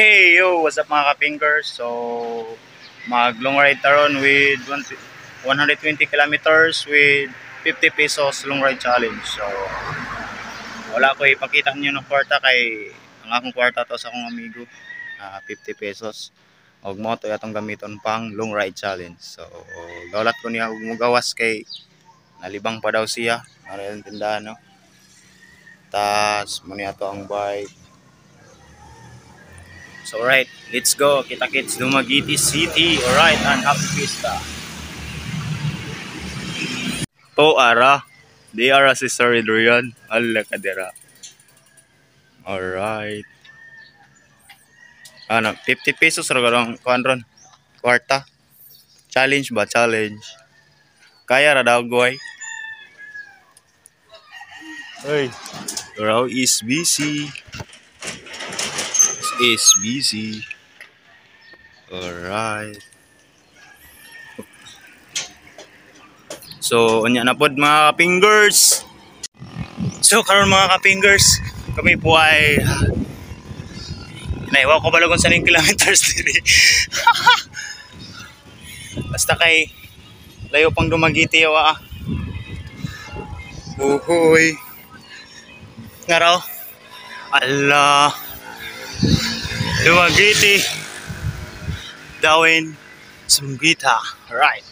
Hey yo, what's up mga kapingers? So, mag long ride taron with 120 kilometers with 50 pesos long ride challenge. So, wala ko ipakita niyo ng kwarta kay ang akong kwarta to sa akong amigo. Uh, 50 pesos. Og mo to atong gamiton pang long ride challenge. So, gawlat ko niya mugawas kay nalibang pa daw siya. Yung tindahan no? Tas, mo niya ang bike So alright, let's go. Kita-kits Dumaguete City. Alright, and happy pista. To ara. Di ara si Sir Adrian. Ala kadera. Alright. Ano, 50 pesos ra karong kuan Kwarta. Challenge ba? Challenge. Kaya ra daw goy. Hey. Raw is busy is busy. Alright. So, anya na pod mga kapingers. So, karon mga kapingers, kami po ay Naiwa ko balagon sa ning kilometers diri. Basta kay layo pang dumagiti yawa. Uhoy. Ngaraw. Allah. Dumaguete Dawin Sumgita right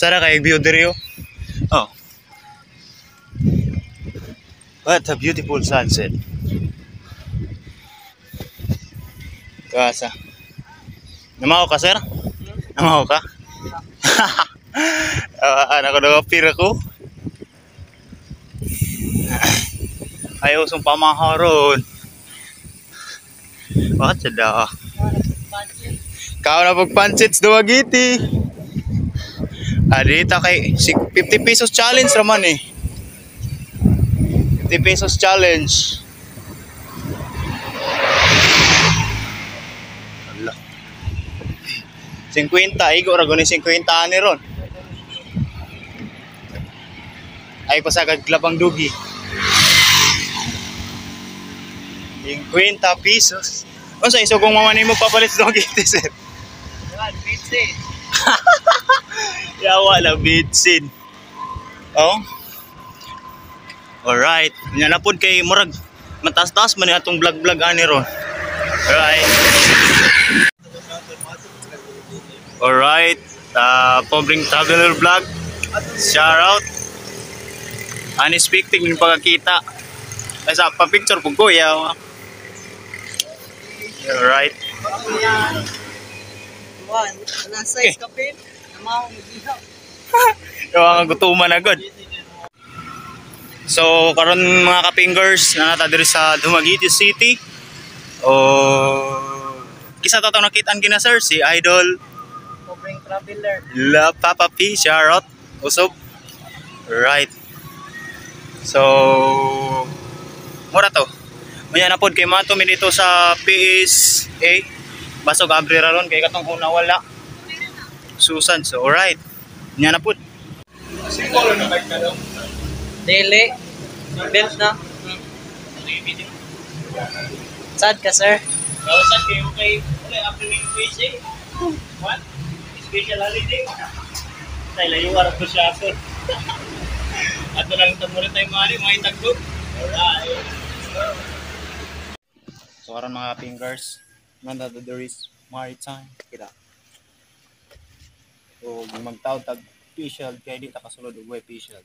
Sana kay view diri oh. oh. What a beautiful sunset. Kasa. Namaw ka sir? Namaw ka? uh, anak ko na pira ko Ayaw song pamaharon What the da? Kau na pagpansits duwagiti. Adita kay 50 pesos challenge raman eh. 50 pesos challenge. Allah. 50 igo ra guni 50 ani ron. Ay pasagad glabang dugi. 50 pesos. O sa iso kung mamani mo papalit sa giti sir. Yan, bitsin. Yawa na bitsin. Oh. Alright. Nya na pod kay murag matas-tas man atong vlog-vlog ani ron. Alright. Alright. Uh, Pobring Traveler Vlog. Shout out. Unexpected yung pagkakita. Ay sa pa-picture po ko, yawa. Alright. One, wala size kapin. Namaw, magihaw. Yung gutuman agad. So, karon mga kapingers na nata diri sa Dumaguete City. O kisa to nakita ang gina sir si Idol Covering traveler. La Papa P Charot Usop. Right. So, mura to. Maya na pod kay mato mi dito sa PSA. Basog abri ra ron kay katong una wala. Susan. So, alright. Nya na pod. Dili. Belt na. Hmm. Sad ka, sir? Kawasan kayo kay Uli, after ng PSA. What? Special holiday. Tayo layo warap ko siya ako. Ato lang tamurin tayo mali, mga itagdo. Alright. So karon mga fingers, nanda the there is maritime. Kita. So magtawag tag official kay di ta kasulod og way official.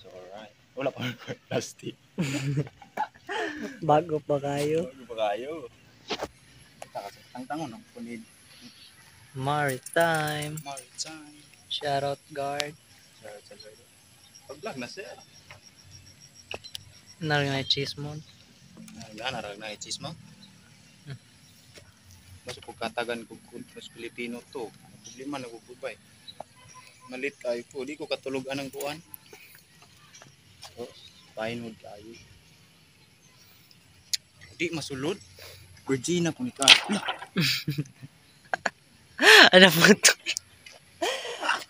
So alright. Wala pa rin plastic. Bago pa kayo. Ano ba kayo? Kita kasi tangtangon ang punid Maritime. maritime. Shoutout guard. Sa sa Pag-vlog na siya. Narin na chismon. Yan, narag na mo. Hmm. Basta pagkatagan ko kung mas Pilipino to, ang problema na gugubay. Malit kayo ko, di ko katulog anang kuan. Oh, pahinod kayo. Di masulod. Virginia ni kayo. Ano po ito?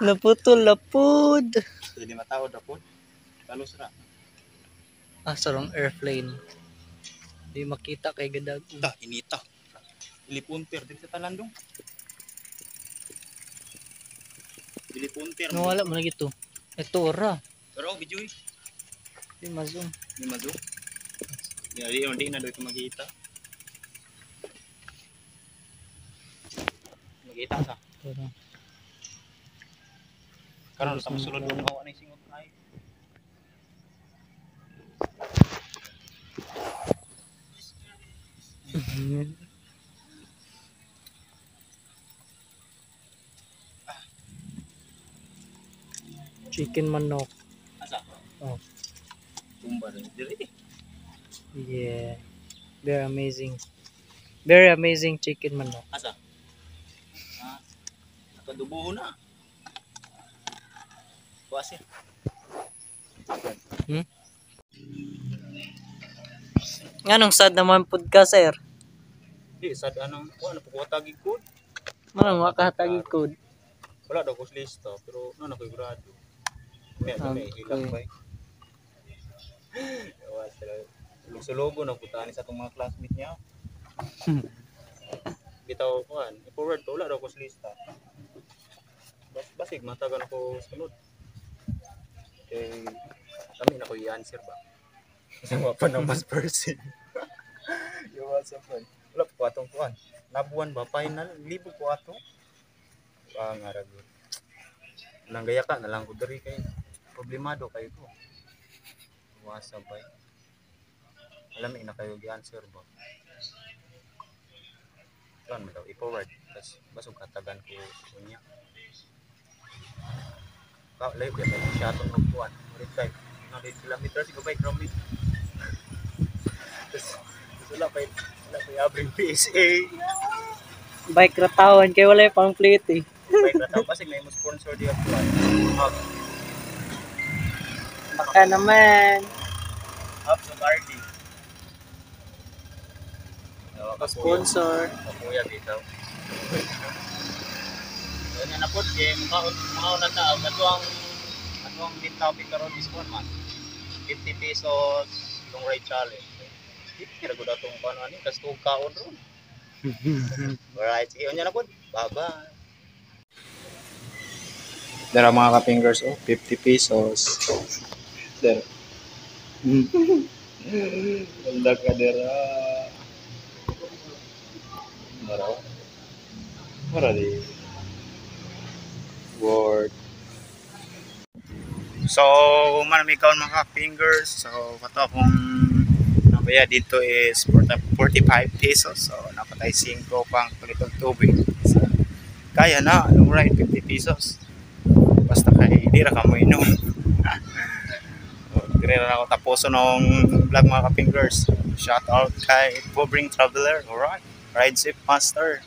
Naputol, napud. Hindi matawad ako. Talos ra. Ah, sarong airplane. Di makita kay gadag. Da, inita. Ilipunter din sa talandong. Ilipunter. Nawala mo lagi to. Ito ora. Pero video eh. Di mazum. Di mazo. Ya, di hindi na daw ito magkita. Magkita sa. Karon sa sulod mo awa na singot ay. Chicken manok. Asa? Oh. Tumba rin. Dili. Yeah. Very amazing. Very amazing chicken manok. Asa? Ha? Nakadubo na. Kuwasi. Anong sad naman pud ka, sir? Di sad anong kuha na pagkuha tagig ko. Manang makahatagi kod. Wala daw ko lista pero ano na ko'y grado. May ano may ilang ba? Yawa sila. Sulugo na putaan sa itong mga classmate niya. Bitaw ko an. I-forward ko. Wala daw ko lista. Bas basig matagal ako sunod. Eh, kami na ko i-answer ba? Kasi mga pa ng mas person. Yung WhatsApp ko. Wala po atong kuhan. Nabuan ba? Final? Libo po ato. Ah, nga rago. Nang gaya ka, nalang ko dari kay problemado kayo ko. Wasa ba? Alam mo na kayo gi-answer ba? Plan mo daw, i-forward. Tapos basog katagan ko kunya. Ka, layo kaya kayo siya itong magpuan. Reply. 100 kilometers, go by from me. Wala pa. Wala pa abring PSA. Bike ratawan kay wala pang plate eh. Bike tao. Basig na yung sponsor di ako. Hub. Baka naman. Hub sa RD. Sponsor. Kapuya bitaw. Yan na po, kaya makaon makaon na. Ato ang ato ang din topic karon this one man. 50 pesos long ride challenge. Kira gud atong kuno ani kas tug kaon ron. Alright, sige unya na po. Bye-bye. Dara mga ka-fingers, oh, 50 pesos. Dara. Ganda ka dara. Dara. Para di. Word. So, manami kaon mga fingers. So, kato akong nabaya dito is 45 pesos. So, napatay 5 pang palitong tubig. So, kaya na, ride 50 pesos. Basta kay di ra ka mo inom. dire na ako tapuso nung vlog mga ka-fingers. Shout out kay Bobring Traveler. Alright. Ride safe master.